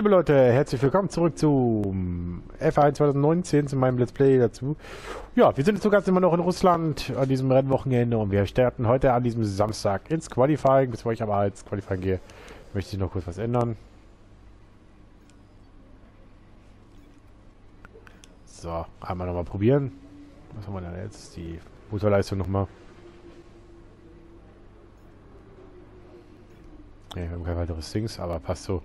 liebe Leute, herzlich willkommen zurück zu F1 2019, zu meinem Let's Play dazu. Ja, wir sind jetzt sogar immer noch in Russland an diesem Rennwochenende und wir starten heute an diesem Samstag ins Qualifying. Bevor ich aber ins Qualifying gehe, möchte ich noch kurz was ändern. So, einmal nochmal probieren. Was haben wir denn jetzt? Die Motorleistung nochmal. Ne, wir haben kein weiteres Dings, aber passt so.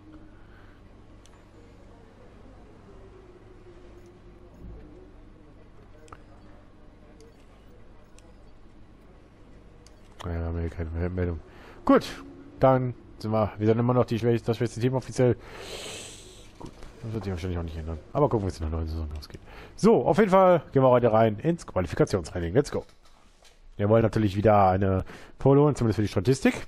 Ja, haben wir keine Meldung. Gut, dann sind wir, wir sind immer noch die schwächste, das schwächste Team offiziell. Gut, das wird sich wahrscheinlich auch nicht ändern. Aber gucken, wie es in der neuen Saison ausgeht. So, auf jeden Fall gehen wir heute rein ins Qualifikationstraining. Let's go. Wir wollen natürlich wieder eine Polo, zumindest für die Statistik.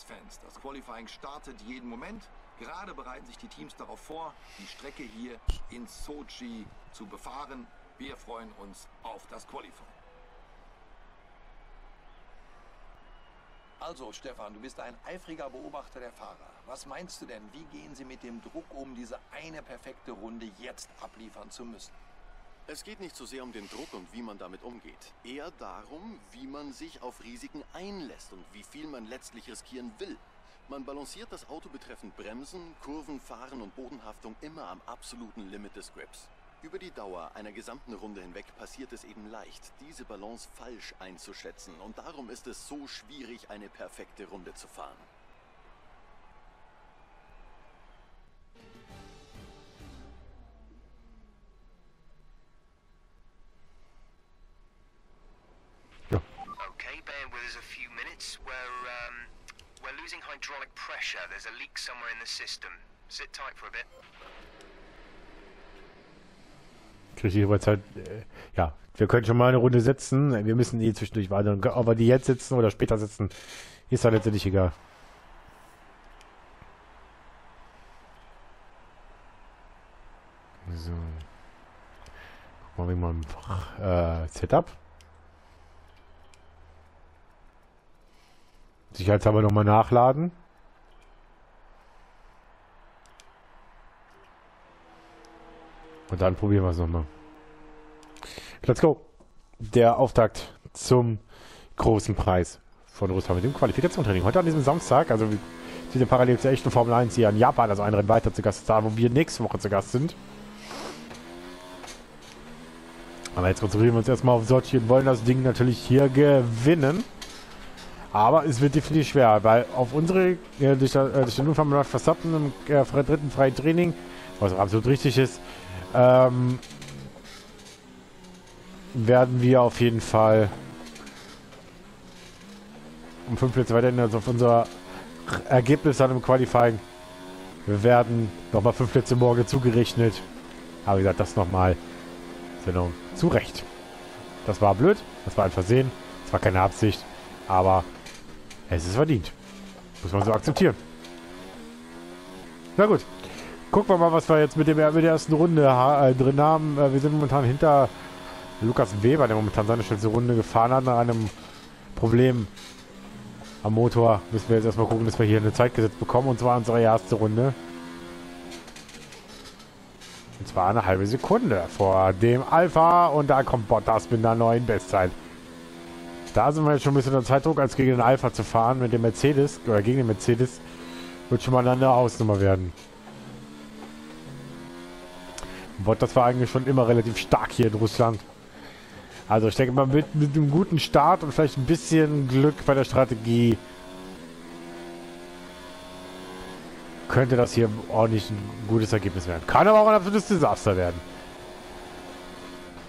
Fans, Das Qualifying startet jeden Moment. Gerade bereiten sich die Teams darauf vor, die Strecke hier in Sochi zu befahren. Wir freuen uns auf das Qualifying. Also, Stefan, du bist ein eifriger Beobachter der Fahrer. Was meinst du denn, wie gehen sie mit dem Druck um, diese eine perfekte Runde jetzt abliefern zu müssen? Es geht nicht so sehr um den Druck und wie man damit umgeht. Eher darum, wie man sich auf Risiken einlässt und wie viel man letztlich riskieren will. Man balanciert das Auto betreffend Bremsen, Kurven, Fahren und Bodenhaftung immer am absoluten Limit des Grips. Über die Dauer einer gesamten Runde hinweg passiert es eben leicht, diese Balance falsch einzuschätzen und darum ist es so schwierig, eine perfekte Runde zu fahren. Minutes. We're, um, we're losing hydraulic pressure. There's a leak somewhere in the system. Sit tight for a bit. Uhrzeit, äh, ja, wir können schon mal eine Runde setzen. Wir müssen eh zwischendurch warten. Ob wir die jetzt sitzen oder später sitzen, ist dann letztendlich egal. So. Gucken wir mal im äh, Setup. Sicherheitshalber nochmal nachladen. Und dann probieren wir es nochmal. Let's go. Der Auftakt zum großen Preis von Russland mit dem Qualifikationstraining. Heute an diesem Samstag, also wir sind parallel zur echten Formel 1 hier in Japan, also ein Rennen weiter zu Gast da, wo wir nächste Woche zu Gast sind. Aber jetzt konzentrieren wir uns erstmal auf Sochi und wollen das Ding natürlich hier gewinnen. Aber es wird definitiv schwer, weil auf unsere, äh, durch, äh, durch den Unfall mit Verstappen im äh, dritten freien Training, was absolut richtig ist, ähm, werden wir auf jeden Fall um fünf Plätze weiter also auf unser Ergebnis dann im Qualifying. Wir werden nochmal fünf Plätze morgen zugerechnet. Aber wie gesagt, das nochmal Sendung zu Recht. Das war blöd, das war ein Versehen, das war keine Absicht, aber es ist verdient. Muss man so akzeptieren. Na gut. Gucken wir mal, was wir jetzt mit, dem, mit der ersten Runde äh, drin haben. Äh, wir sind momentan hinter Lukas Weber, der momentan seine schnellste Runde gefahren hat, nach einem Problem am Motor. Müssen wir jetzt erstmal gucken, dass wir hier eine Zeit gesetzt bekommen. Und zwar unsere erste Runde. Und zwar eine halbe Sekunde vor dem Alpha. Und da kommt Bottas mit einer neuen Bestzeit. Da sind wir jetzt schon ein bisschen unter Zeitdruck, als gegen den Alpha zu fahren mit dem Mercedes. Oder gegen den Mercedes. Wird schon mal eine Hausnummer werden. Bottas war eigentlich schon immer relativ stark hier in Russland. Also ich denke mal mit, mit einem guten Start und vielleicht ein bisschen Glück bei der Strategie könnte das hier ordentlich ein gutes Ergebnis werden. Kann aber auch ein absolutes Desaster werden.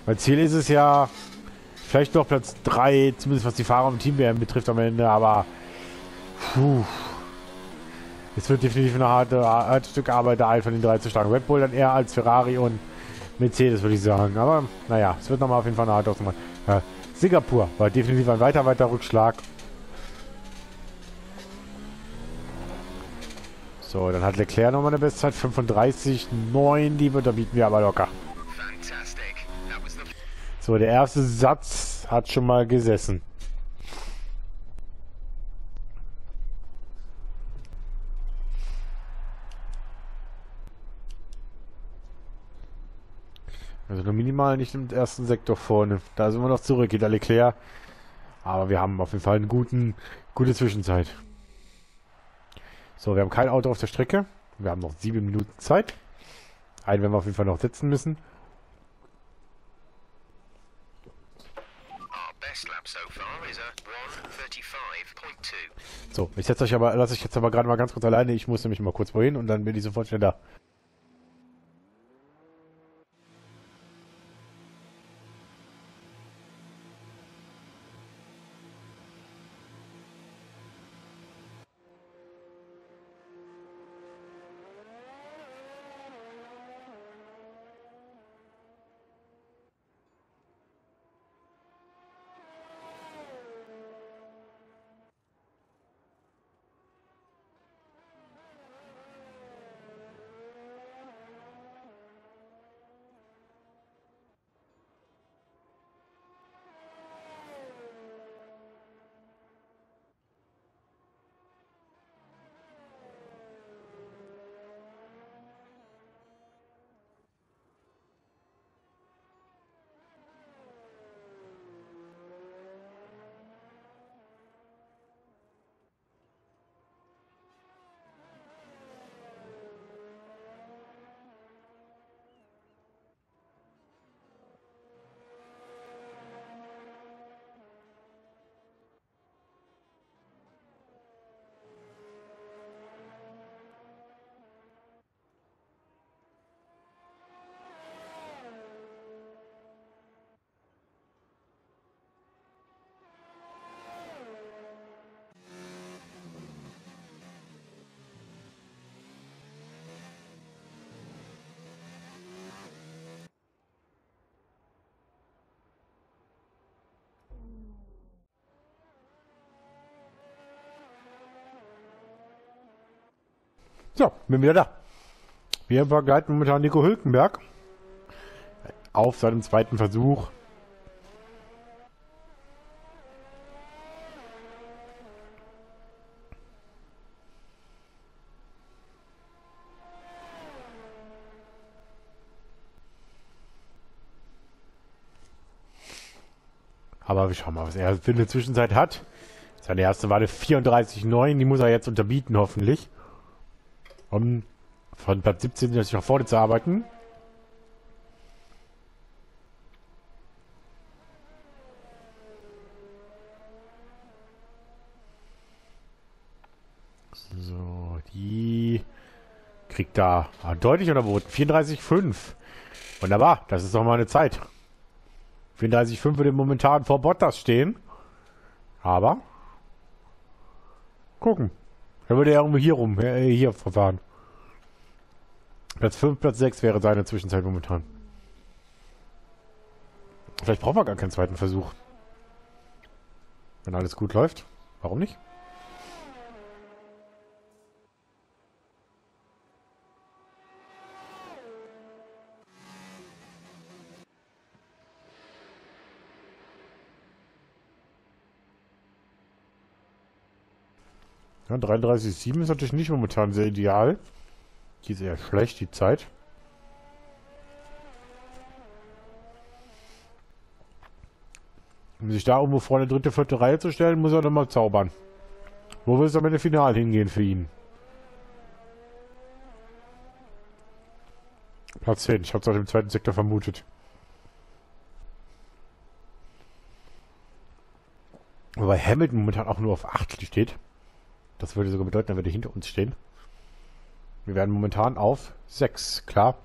Mein Ziel ist es ja, vielleicht noch Platz 3, zumindest was die Fahrer im Team WM betrifft am Ende, aber puh, es wird definitiv eine harte, harte Stück Arbeit, da einen von den drei zu schlagen. Red Bull dann eher als Ferrari und Mercedes, würde ich sagen. Aber naja, es wird nochmal auf jeden Fall eine harte Ausnahme. Ja, Singapur war definitiv ein weiter, weiter Rückschlag. So, dann hat Leclerc nochmal eine Bestzeit. 35,9. Die unterbieten wir aber locker. So, der erste Satz hat schon mal gesessen. Also nur minimal nicht im ersten Sektor vorne. Da sind wir noch zurück hinter Leclerc. Aber wir haben auf jeden Fall eine guten, gute Zwischenzeit. So, wir haben kein Auto auf der Strecke. Wir haben noch sieben Minuten Zeit. Einen werden wir auf jeden Fall noch setzen müssen. So, ich setze euch aber, lasse ich jetzt aber gerade mal ganz kurz alleine. Ich muss nämlich mal kurz wohin und dann bin ich sofort wieder da. So, bin wieder da. Wir begleiten momentan Nico Hülkenberg auf seinem zweiten Versuch. Aber wir schauen mal, was er für eine Zwischenzeit hat. Seine erste war eine 34,9. Die muss er jetzt unterbieten, hoffentlich. Um von Platz 17 natürlich nach vorne zu arbeiten. So, die kriegt da deutlich unterboten. 34,5. Wunderbar, das ist doch mal eine Zeit. 34,5 würde momentan vor Bottas stehen. Aber gucken. Dann würde er irgendwo hier rum, äh, hier verfahren. Platz 5, Platz 6 wäre seine Zwischenzeit momentan. Vielleicht brauchen wir gar keinen zweiten Versuch. Wenn alles gut läuft. Warum nicht? Ja, 33,7 ist natürlich nicht momentan sehr ideal. Die ist eher schlecht, die Zeit. Um sich da irgendwo vorne dritte, vierte Reihe zu stellen, muss er dann mal zaubern. Wo will es am Ende final hingehen für ihn? Platz 10. Ich habe es auch im zweiten Sektor vermutet. Wobei Hamilton momentan auch nur auf 8 steht. Das würde sogar bedeuten, er würde hinter uns stehen. Wir werden momentan auf 6, klar.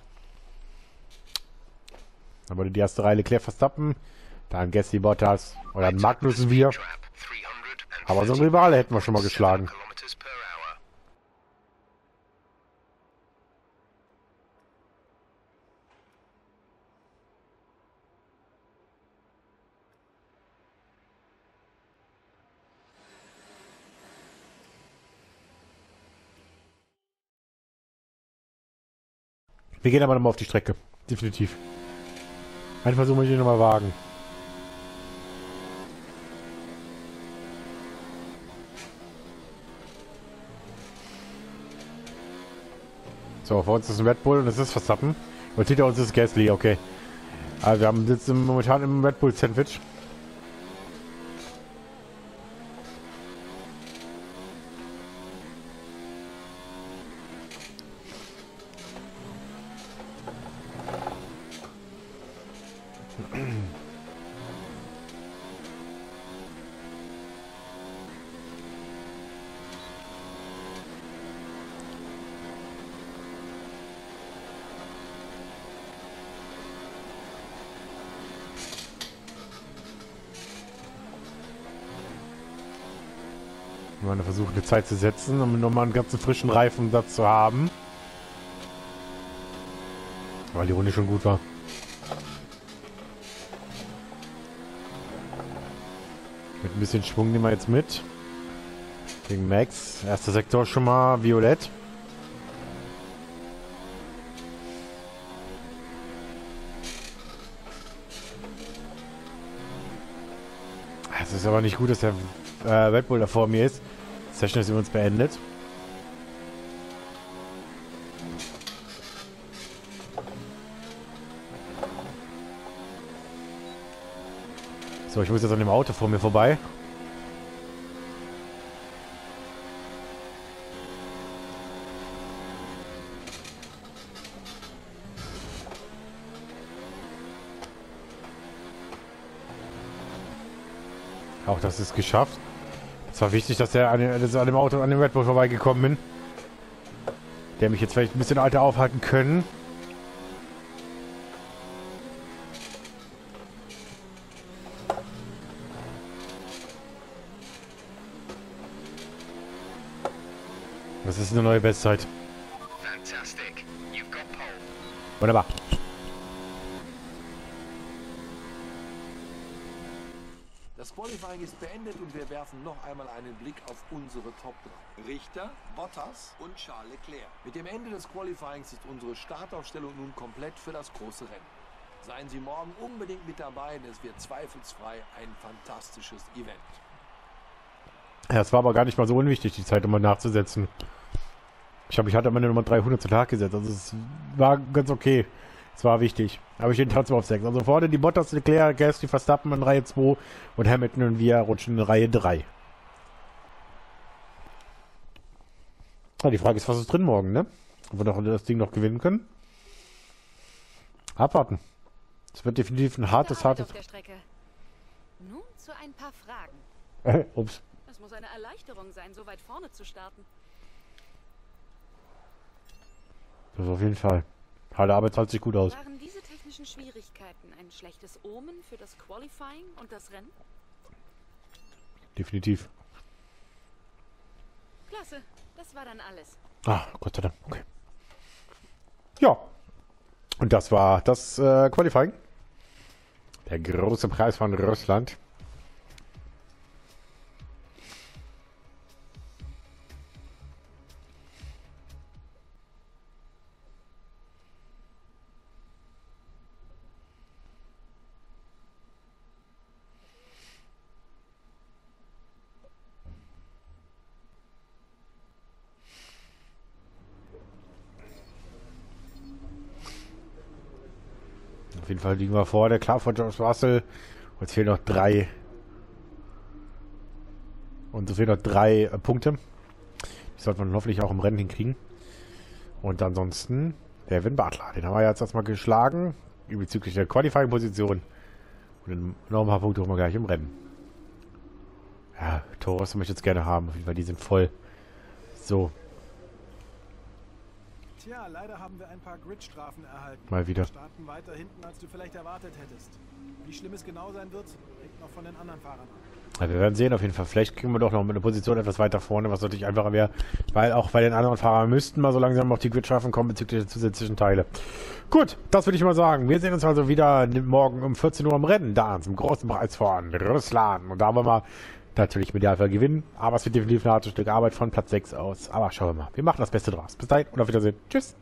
Dann würde die erste Reihe Leclerc Verstappen, dann Gasly Bottas und dann Magnussen wir. Trap 330 Aber so einen Rivale hätten wir schon mal geschlagen. Wir gehen aber nochmal auf die Strecke. Definitiv. Einen Versuch möchte ich nochmal wagen. So, vor uns ist ein Red Bull und es ist Verstappen. Und hinter uns ist Gasly, okay. Also wir haben sitzen momentan im Red Bull Sandwich. Wir werden versuchen, eine Zeit zu setzen, um nochmal einen ganzen frischen Reifensatz zu haben. Weil die Runde schon gut war. Mit ein bisschen Schwung nehmen wir jetzt mit. Gegen Max. Erster Sektor schon mal violett. Es ist aber nicht gut, dass der äh, Red Bull da vor mir ist. Session ist übrigens beendet. So, ich muss jetzt an dem Auto vor mir vorbei. Auch das ist geschafft. Es war wichtig, dass er an, dass an dem Auto an dem Red Bull vorbeigekommen bin. Der mich jetzt vielleicht ein bisschen alter aufhalten können. Das ist eine neue Bestzeit. Wunderbar. Qualifying ist beendet und wir werfen noch einmal einen Blick auf unsere Top 3. Richter, Bottas und Charles Leclerc. Mit dem Ende des Qualifyings ist unsere Startaufstellung nun komplett für das große Rennen. Seien Sie morgen unbedingt mit dabei, denn es wird zweifelsfrei ein fantastisches Event. Ja, es war aber gar nicht mal so unwichtig, die Zeit immer nachzusetzen. Ich glaube, ich hatte meine Nummer 300 zu Tag gesetzt. Also es war ganz okay. Es war wichtig. Aber ich stehe trotzdem auf 6. Also vorne die Bottas, Leclerc, Gasly, Verstappen in Reihe 2 und Hamilton und wir rutschen in Reihe 3. Ja, die Frage ist, was ist drin morgen, ne? Ob wir noch das Ding noch gewinnen können? Abwarten. Es wird definitiv ein hartes, hartes... auf der Strecke. Nun zu ein paar Fragen. Ups. Es muss eine Erleichterung sein, so weit vorne zu starten. Das auf jeden Fall. Harte Arbeit zahlt sich gut aus. Waren diese technischen Schwierigkeiten ein schlechtes Omen für das Qualifying und das Rennen? Definitiv. Klasse, das war dann alles. Ah, Gott sei Dank. Okay. Ja. Und das war das äh, Qualifying. Der große Preis von Russland. Fall liegen wir vor, der klar von George Russell. Uns fehlen noch drei. Und es fehlen noch drei äh, Punkte. Die sollte man hoffentlich auch im Rennen hinkriegen. Und ansonsten Devin Bartler. Den haben wir jetzt erstmal geschlagen. Bezüglich der Qualifying-Position. Und noch ein paar Punkte holen wir gleich im Rennen. Ja, Toros möchte ich jetzt gerne haben. Auf jeden Fall, die sind voll. So, Tja, leider haben wir ein paar Grid-Strafen erhalten. Mal wieder. Wir starten weiter hinten, als du vielleicht erwartet hättest. Wie schlimm es genau sein wird, hängt noch von den anderen Fahrern ab. Ja, wir werden sehen auf jeden Fall. Vielleicht kriegen wir doch noch eine Position etwas weiter vorne, was natürlich einfacher wäre. Weil auch bei den anderen Fahrern müssten mal so langsam auf die Grid schaffen kommen bezüglich der zusätzlichen Teile. Gut, das würde ich mal sagen. Wir sehen uns also wieder morgen um 14 Uhr im Rennen. Da zum großen Preis von Russland. Und da wollen wir natürlich mit Idealfall gewinnen. Aber es wird definitiv ein hartes Stück Arbeit von Platz 6 aus. Aber schauen wir mal. Wir machen das Beste draus. Bis dahin und auf Wiedersehen. Tschüss.